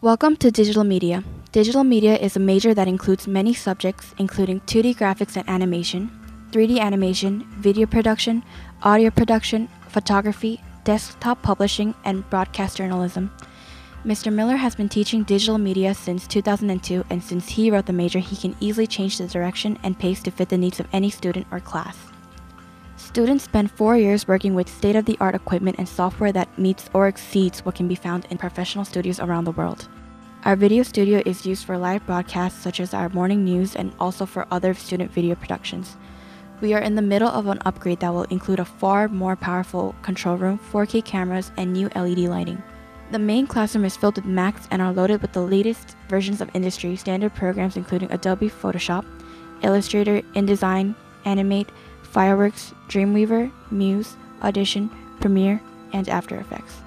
Welcome to Digital Media. Digital media is a major that includes many subjects, including 2D graphics and animation, 3D animation, video production, audio production, photography, desktop publishing, and broadcast journalism. Mr. Miller has been teaching digital media since 2002, and since he wrote the major, he can easily change the direction and pace to fit the needs of any student or class. Students spend four years working with state of the art equipment and software that meets or exceeds what can be found in professional studios around the world. Our video studio is used for live broadcasts such as our morning news and also for other student video productions. We are in the middle of an upgrade that will include a far more powerful control room, 4K cameras, and new LED lighting. The main classroom is filled with Macs and are loaded with the latest versions of industry standard programs including Adobe Photoshop, Illustrator, InDesign, Animate, Fireworks, Dreamweaver, Muse, Audition, Premiere, and After Effects.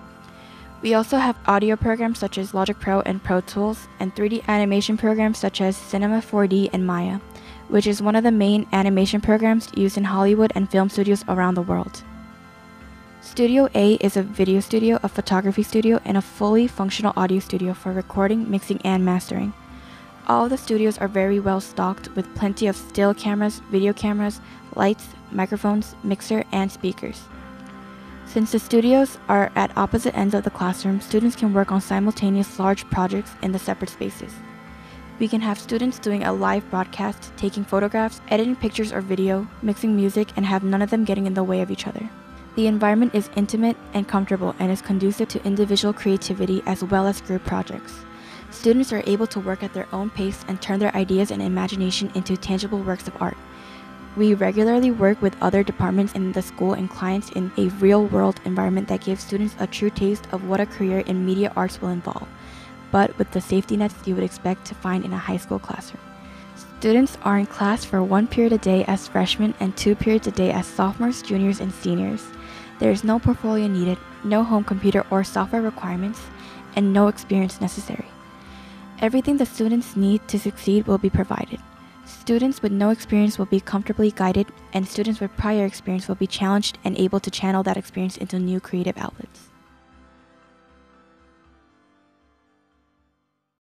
We also have audio programs such as Logic Pro and Pro Tools, and 3D animation programs such as Cinema 4D and Maya, which is one of the main animation programs used in Hollywood and film studios around the world. Studio A is a video studio, a photography studio, and a fully functional audio studio for recording, mixing, and mastering. All the studios are very well stocked with plenty of still cameras, video cameras, lights, microphones, mixer, and speakers. Since the studios are at opposite ends of the classroom, students can work on simultaneous large projects in the separate spaces. We can have students doing a live broadcast, taking photographs, editing pictures or video, mixing music, and have none of them getting in the way of each other. The environment is intimate and comfortable and is conducive to individual creativity as well as group projects. Students are able to work at their own pace and turn their ideas and imagination into tangible works of art. We regularly work with other departments in the school and clients in a real world environment that gives students a true taste of what a career in media arts will involve, but with the safety nets you would expect to find in a high school classroom. Students are in class for one period a day as freshmen and two periods a day as sophomores, juniors, and seniors. There is no portfolio needed, no home computer or software requirements, and no experience necessary. Everything the students need to succeed will be provided. Students with no experience will be comfortably guided, and students with prior experience will be challenged and able to channel that experience into new creative outlets.